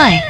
Why?